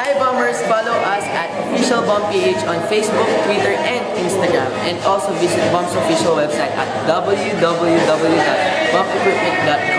Hi Bombers! Follow us at Official Bomb PH on Facebook, Twitter, and Instagram. And also visit Bomb's official website at www.bombequipment.com.ph.